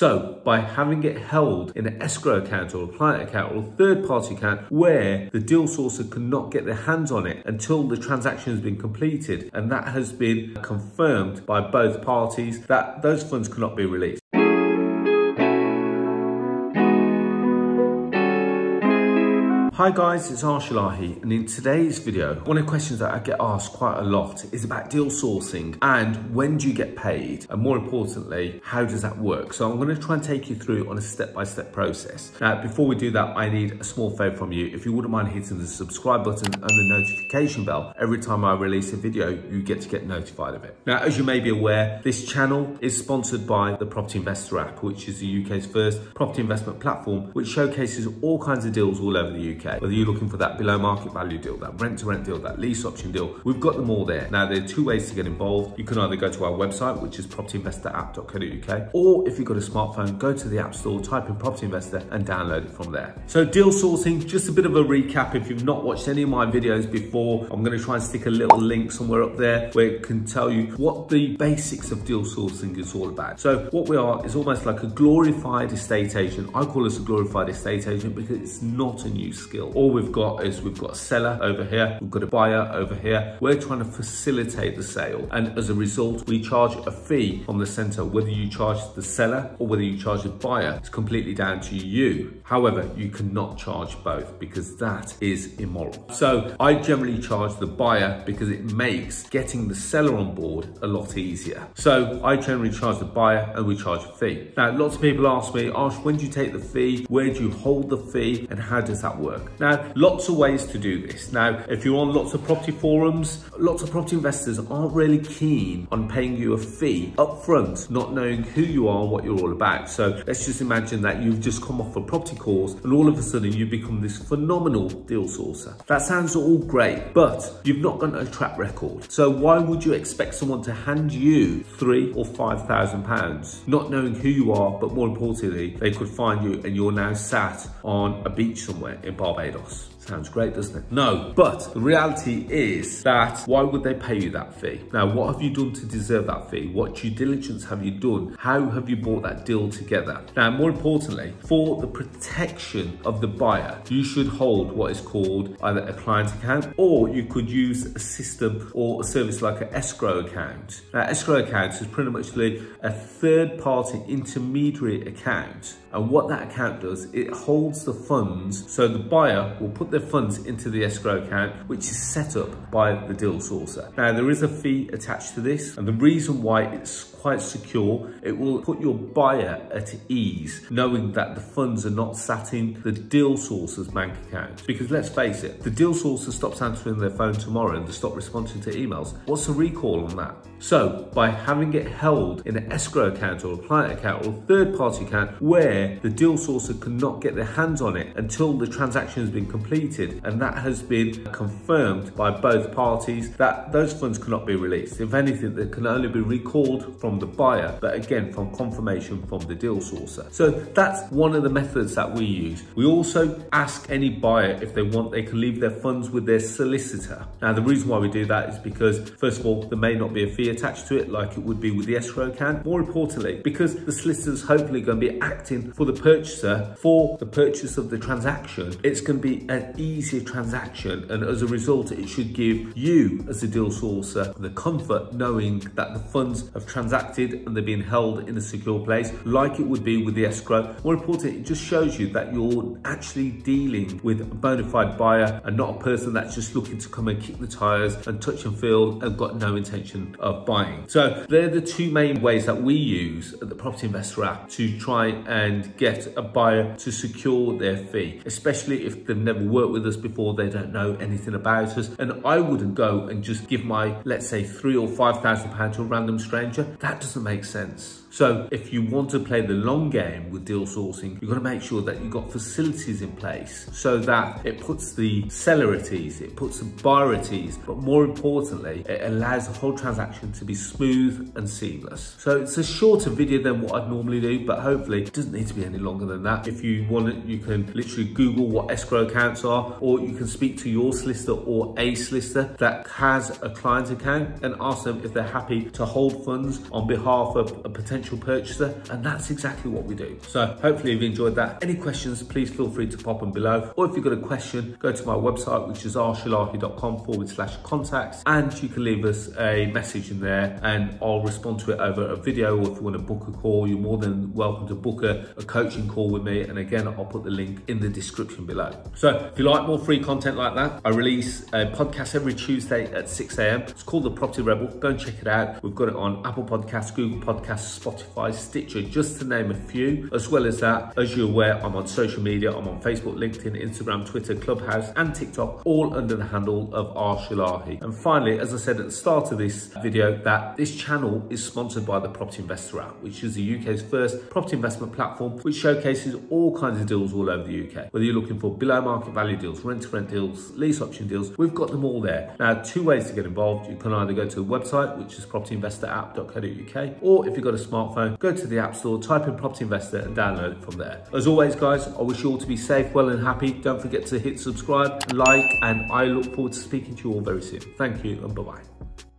So by having it held in an escrow account or a client account or a third party account where the deal sourcer cannot get their hands on it until the transaction has been completed and that has been confirmed by both parties that those funds cannot be released. Hi guys, it's Arsh Ellahi and in today's video, one of the questions that I get asked quite a lot is about deal sourcing and when do you get paid? And more importantly, how does that work? So I'm gonna try and take you through on a step-by-step -step process. Now, before we do that, I need a small favor from you. If you wouldn't mind hitting the subscribe button and the notification bell, every time I release a video, you get to get notified of it. Now, as you may be aware, this channel is sponsored by the Property Investor app, which is the UK's first property investment platform, which showcases all kinds of deals all over the UK. Whether you're looking for that below market value deal, that rent to rent deal, that lease option deal, we've got them all there. Now, there are two ways to get involved. You can either go to our website, which is propertyinvestorapp.co.uk, or if you've got a smartphone, go to the App Store, type in Property Investor and download it from there. So deal sourcing, just a bit of a recap. If you've not watched any of my videos before, I'm gonna try and stick a little link somewhere up there where it can tell you what the basics of deal sourcing is all about. So what we are is almost like a glorified estate agent. I call us a glorified estate agent because it's not a new skill skill. All we've got is we've got a seller over here, we've got a buyer over here. We're trying to facilitate the sale. And as a result, we charge a fee from the center, whether you charge the seller or whether you charge the buyer, it's completely down to you. However, you cannot charge both because that is immoral. So I generally charge the buyer because it makes getting the seller on board a lot easier. So I generally charge the buyer and we charge a fee. Now, lots of people ask me, Arsh, when do you take the fee? Where do you hold the fee? And how does that work? Now, lots of ways to do this. Now, if you're on lots of property forums, lots of property investors aren't really keen on paying you a fee up front, not knowing who you are and what you're all about. So let's just imagine that you've just come off a property course and all of a sudden you become this phenomenal deal sourcer. That sounds all great, but you've not got a track record. So why would you expect someone to hand you three or five thousand pounds, not knowing who you are, but more importantly, they could find you and you're now sat on a beach somewhere in Barbados Barbados. Sounds great, doesn't it? No, but the reality is that why would they pay you that fee? Now, what have you done to deserve that fee? What due diligence have you done? How have you brought that deal together? Now, more importantly, for the protection of the buyer, you should hold what is called either a client account or you could use a system or a service like an escrow account. Now, escrow account is pretty much a third party intermediary account. And what that account does, it holds the funds so the buyer will put their the funds into the escrow account, which is set up by the deal sourcer. Now, there is a fee attached to this, and the reason why it's quite secure, it will put your buyer at ease, knowing that the funds are not sat in the deal sourcer's bank account. Because let's face it, the deal sourcer stops answering their phone tomorrow and they stop responding to emails. What's the recall on that? So by having it held in an escrow account or a client account or a third party account where the deal sourcer cannot get their hands on it until the transaction has been completed and that has been confirmed by both parties that those funds cannot be released. If anything, they can only be recalled from the buyer, but again, from confirmation from the deal sourcer. So that's one of the methods that we use. We also ask any buyer if they want, they can leave their funds with their solicitor. Now, the reason why we do that is because first of all, there may not be a fee attached to it like it would be with the escrow account. More importantly, because the solicitor is hopefully going to be acting for the purchaser for the purchase of the transaction, it's going to be easier transaction. And as a result, it should give you as a deal sourcer the comfort knowing that the funds have transacted and they're being held in a secure place like it would be with the escrow. More importantly, it just shows you that you're actually dealing with a bona fide buyer and not a person that's just looking to come and kick the tires and touch and feel and got no intention of buying. So they're the two main ways that we use at the Property Investor app to try and get a buyer to secure their fee, especially if they've never worked with us before, they don't know anything about us. And I wouldn't go and just give my, let's say three or 5,000 pounds to a random stranger. That doesn't make sense. So if you want to play the long game with deal sourcing, you've got to make sure that you've got facilities in place so that it puts the seller at ease, it puts the buyer at ease, but more importantly, it allows the whole transaction to be smooth and seamless. So it's a shorter video than what I'd normally do, but hopefully it doesn't need to be any longer than that. If you want it, you can literally Google what escrow accounts are, or you can speak to your solicitor or a solicitor that has a client account and ask them if they're happy to hold funds on behalf of a potential potential purchaser, and that's exactly what we do. So hopefully you've enjoyed that. Any questions, please feel free to pop them below. Or if you've got a question, go to my website, which is arshellahi.com forward slash contacts, and you can leave us a message in there and I'll respond to it over a video. Or if you want to book a call, you're more than welcome to book a, a coaching call with me. And again, I'll put the link in the description below. So if you like more free content like that, I release a podcast every Tuesday at 6 a.m. It's called The Property Rebel. Go and check it out. We've got it on Apple Podcasts, Google Podcasts, Spotify, Stitcher, just to name a few. As well as that, as you're aware, I'm on social media. I'm on Facebook, LinkedIn, Instagram, Twitter, Clubhouse, and TikTok, all under the handle of Arsh Ellahi. And finally, as I said at the start of this video, that this channel is sponsored by the Property Investor app, which is the UK's first property investment platform, which showcases all kinds of deals all over the UK. Whether you're looking for below market value deals, rent to rent deals, lease option deals, we've got them all there. Now, two ways to get involved. You can either go to the website, which is propertyinvestorapp.co.uk, or if you've got a smartphone, go to the App Store, type in Property Investor and download it from there. As always, guys, I wish you all to be safe, well and happy. Don't forget to hit subscribe, like, and I look forward to speaking to you all very soon. Thank you and bye-bye.